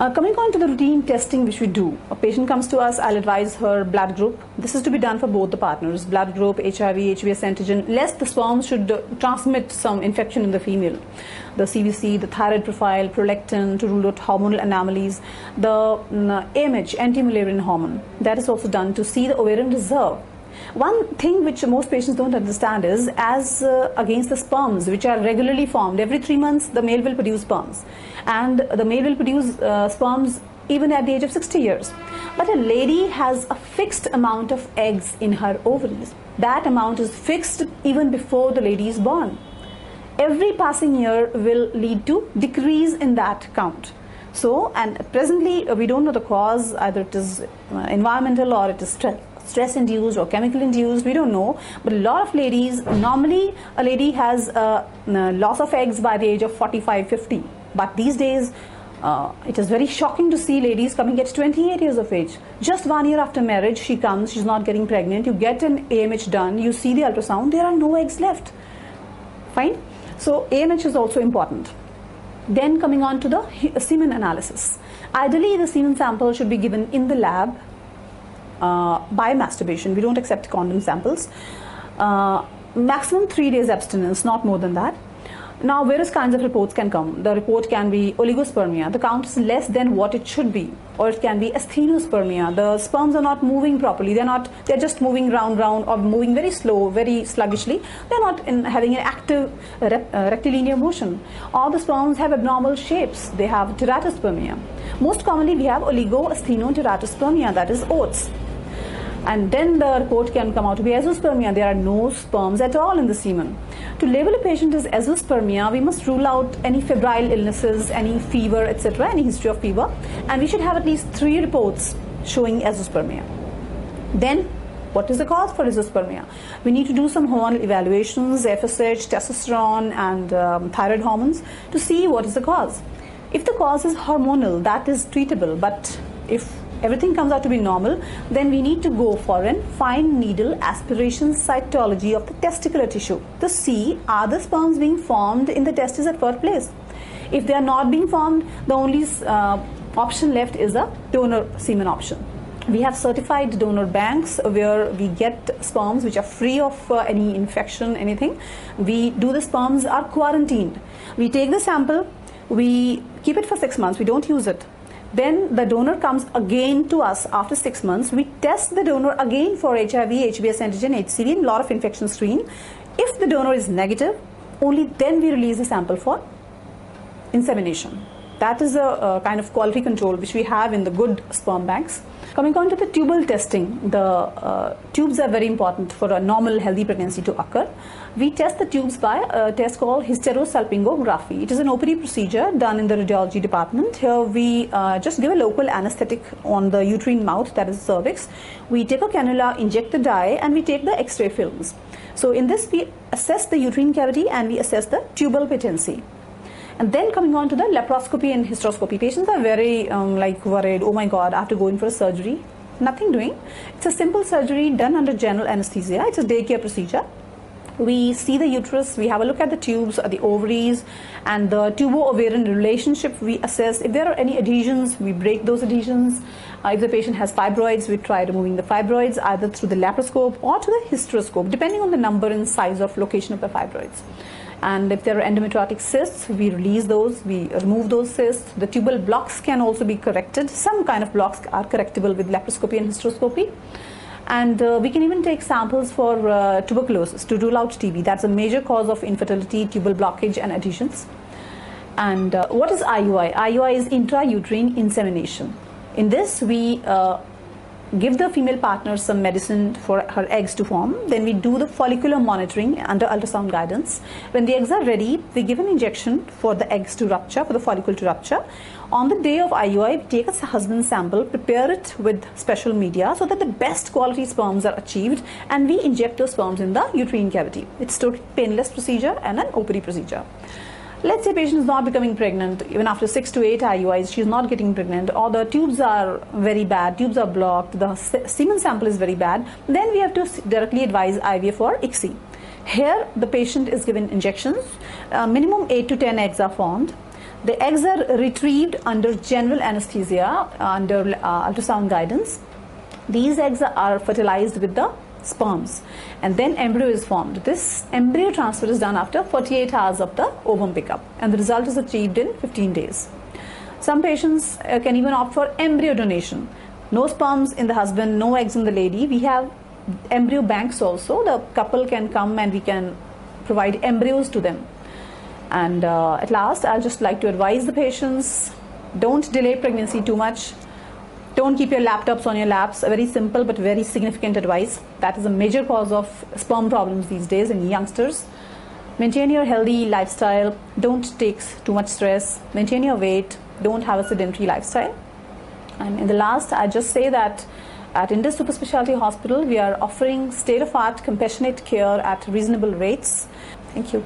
Uh, coming on to the routine testing which we do, a patient comes to us, I'll advise her blood group. This is to be done for both the partners, blood group, HIV, HBS antigen, lest the sperm should uh, transmit some infection in the female. The CBC, the thyroid profile, prolactin to rule out hormonal anomalies, the um, AMH, anti-Mullerian hormone, that is also done to see the ovarian reserve one thing which most patients don't understand is as uh, against the sperms which are regularly formed, every three months the male will produce sperms and the male will produce uh, sperms even at the age of 60 years. But a lady has a fixed amount of eggs in her ovaries. That amount is fixed even before the lady is born. Every passing year will lead to decrease in that count. So, and presently uh, we don't know the cause, either it is uh, environmental or it is stress stress induced or chemical induced, we don't know. But a lot of ladies, normally a lady has a, a loss of eggs by the age of 45, 50. But these days, uh, it is very shocking to see ladies coming at 28 years of age. Just one year after marriage, she comes, she's not getting pregnant. You get an AMH done, you see the ultrasound, there are no eggs left. Fine? So, AMH is also important. Then, coming on to the semen analysis. Ideally, the semen sample should be given in the lab uh, by masturbation. We don't accept condom samples. Uh, maximum three days abstinence, not more than that. Now, various kinds of reports can come. The report can be oligospermia. The count is less than what it should be. Or it can be asthenospermia. The sperms are not moving properly. They're not, they're just moving round, round, or moving very slow, very sluggishly. They're not in having an active uh, rectilinear motion. All the sperms have abnormal shapes. They have teratospermia. Most commonly, we have oligoasthenoteratospermia, that is oats and then the report can come out to be azoospermia. There are no sperms at all in the semen. To label a patient as azoospermia, we must rule out any febrile illnesses, any fever, etc., any history of fever, and we should have at least three reports showing azoospermia. Then, what is the cause for azoospermia? We need to do some hormonal evaluations, FSH, testosterone, and um, thyroid hormones to see what is the cause. If the cause is hormonal, that is treatable, but if everything comes out to be normal, then we need to go for a fine needle aspiration cytology of the testicular tissue to see are the sperms being formed in the testes at first place. If they are not being formed, the only uh, option left is a donor semen option. We have certified donor banks where we get sperms which are free of uh, any infection, anything. We do the sperms are quarantined. We take the sample, we keep it for six months, we don't use it then the donor comes again to us after six months. We test the donor again for HIV, HBS antigen, HCV, and a lot of infection screen. If the donor is negative, only then we release the sample for insemination. That is a, a kind of quality control which we have in the good sperm banks. Coming on to the tubal testing, the uh, tubes are very important for a normal healthy pregnancy to occur. We test the tubes by a test called hysterosalpingography. It is an OPD procedure done in the radiology department. Here we uh, just give a local anesthetic on the uterine mouth, that is cervix. We take a cannula, inject the dye, and we take the X-ray films. So in this, we assess the uterine cavity and we assess the tubal patency. And then coming on to the laparoscopy and hysteroscopy, patients are very um, like worried, oh my God, I have to go in for a surgery. Nothing doing. It's a simple surgery done under general anesthesia. It's a daycare procedure. We see the uterus, we have a look at the tubes, or the ovaries, and the tubo-ovarian relationship. We assess if there are any adhesions, we break those adhesions. Uh, if the patient has fibroids, we try removing the fibroids either through the laparoscope or to the hysteroscope, depending on the number and size of location of the fibroids and if there are endometriotic cysts, we release those, we remove those cysts. The tubal blocks can also be corrected. Some kind of blocks are correctable with laparoscopy and hysteroscopy. And uh, we can even take samples for uh, tuberculosis to rule out TB. That's a major cause of infertility, tubal blockage, and adhesions. And uh, what is IUI? IUI is intrauterine insemination. In this, we uh, give the female partner some medicine for her eggs to form. Then we do the follicular monitoring under ultrasound guidance. When the eggs are ready, we give an injection for the eggs to rupture, for the follicle to rupture. On the day of IUI, we take a husband sample, prepare it with special media so that the best quality sperms are achieved and we inject those sperms in the uterine cavity. It's totally painless procedure and an OPD procedure. Let's say patient is not becoming pregnant even after six to eight IUIs, she's not getting pregnant, or the tubes are very bad, tubes are blocked, the semen sample is very bad. Then we have to directly advise IVF or ICSI. Here, the patient is given injections. Uh, minimum 8 to 10 eggs are formed. The eggs are retrieved under general anesthesia, under uh, ultrasound guidance. These eggs are fertilized with the sperms and then embryo is formed. This embryo transfer is done after 48 hours of the ovum pickup and the result is achieved in 15 days. Some patients uh, can even opt for embryo donation. No sperms in the husband, no eggs in the lady. We have embryo banks also. The couple can come and we can provide embryos to them. And uh, at last, I'll just like to advise the patients don't delay pregnancy too much. Don't keep your laptops on your laps. A very simple but very significant advice. That is a major cause of sperm problems these days in youngsters. Maintain your healthy lifestyle. Don't take too much stress. Maintain your weight. Don't have a sedentary lifestyle. And in the last, I just say that at Indus Super Specialty Hospital, we are offering state of art compassionate care at reasonable rates. Thank you.